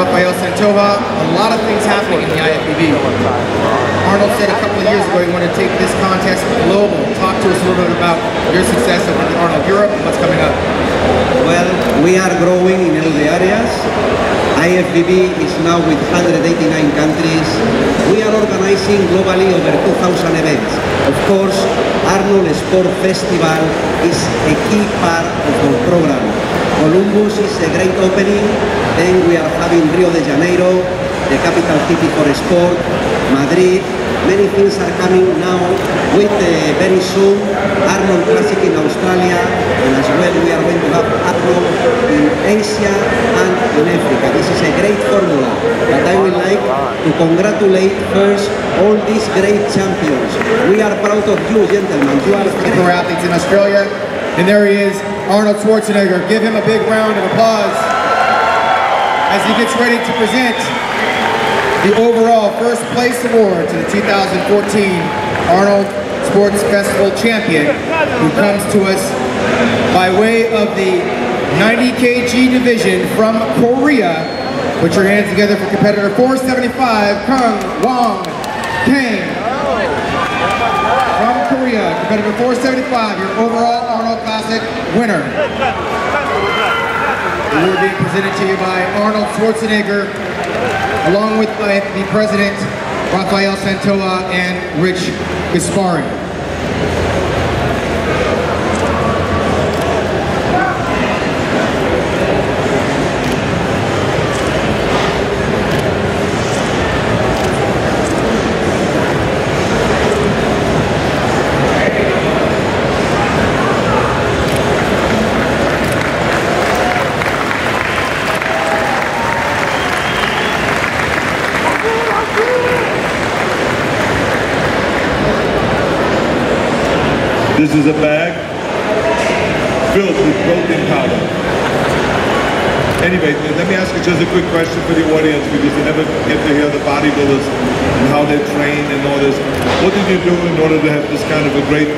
Rafael Santonja. A lot of things happening in the IFBB. Arnold said a couple of years ago he wanted to take this contest global. Talk to us a little bit about your success over the Arnold Europe and what's coming up. Well, we are growing in all the areas. IFBB is now with 189 countries. We are organizing globally over 2,000 events. Of course, Arnold Sport Festival is a key part of our program. Columbus is a great opening. Then we are having Rio de Janeiro, the capital city for sport, Madrid, many things are coming now with uh, very soon Arnold Classic in Australia and as well we are going to have Arnold in Asia and in Africa. This is a great formula but I would like to congratulate first all these great champions. We are proud of you gentlemen. You are More athletes in Australia. And there he is, Arnold Schwarzenegger. Give him a big round of applause as he gets ready to present the overall first place award to the 2014 Arnold Sports Festival champion who comes to us by way of the 90 kg division from Korea. Put your hands together for competitor 475, Kung Wong Kang. From Korea, competitor 475, your overall Classic winner. Award being presented to you by Arnold Schwarzenegger, along with uh, the president, Rafael Santonja and Rich Gaspari. This is a bag filled with protein powder. Anyway, let me ask you just a quick question for the audience because you never get to hear the bodybuilders and how they train and all this. What did you do in order to have this kind of a great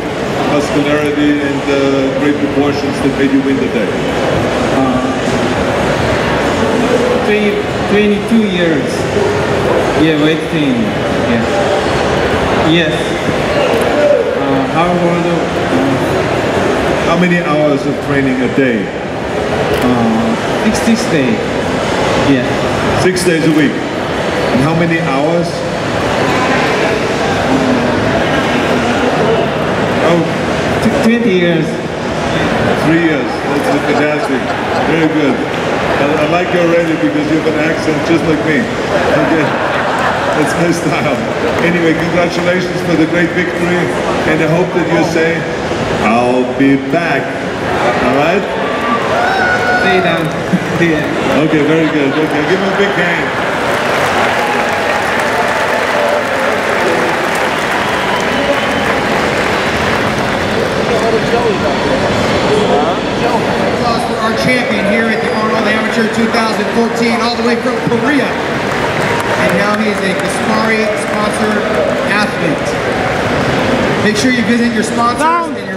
muscularity and uh, great proportions that made you win the day? 20, 22 years. Yeah, weight training. Yeah. Yes. Uh? Uh, How many hours of training a day? uh, 60 day. Yeah. Six days a week. And how many hours? Oh, t- 20 years. Three years. That's fantastic. Very good. I, I like you already because you have an accent just like me. Okay. That's my style. Anyway, congratulations for the great victory. And I hope that you say, I'll be back. All right? Stay down. yeah. Okay, very good. Okay, give him a big hand. Applause for our champion here at the Arnold Amateur 2014, all the way from Korea. And now he is a Gaspari sponsored athlete. Make sure you visit your sponsors